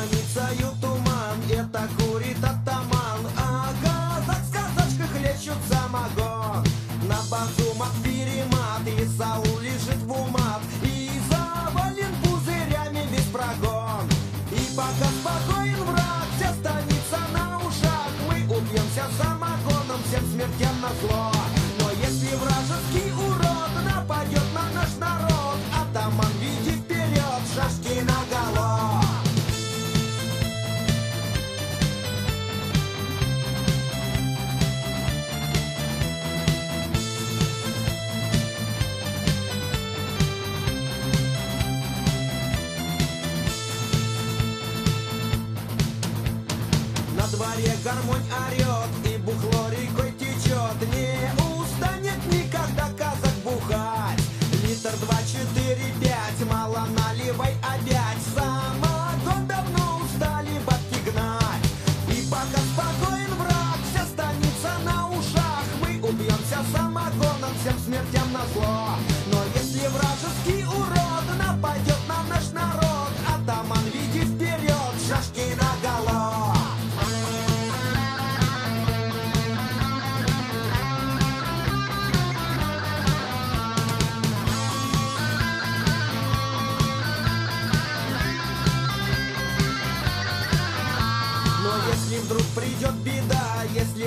границею туман, это курит атаман. Ага, так в сказочках лечут самогон. На базу перемат, и Саул лежит в умат, и завален пузырями без прогон. И пока спокоен враг, вся станица на ушах, мы убьемся самогоном, всем смертям на зло. Но если вражеский урод нападет на наш народ, атаман веди вперед, шашки на наголо. Дворе гармонь орет и бухло рекой течет Не устанет никогда казак бухать. Литр два, четыре, пять, мало наливай опять Самогон давно устали бабки гнать. И пока спокоен враг, вся станица на ушах. Мы убьемся самогоном, всем смертям на зло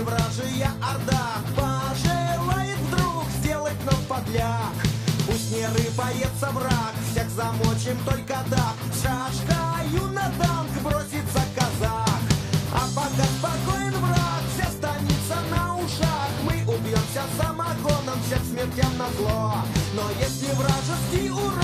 вражья орда Пожелает вдруг сделать нам подляк? Пусть не рыпается враг, всех замочим только так Шашкою на танк бросится казак. А пока спокоен враг, вся станица на ушах. Мы убьемся самогоном, всех смертям на зло Но если вражеский на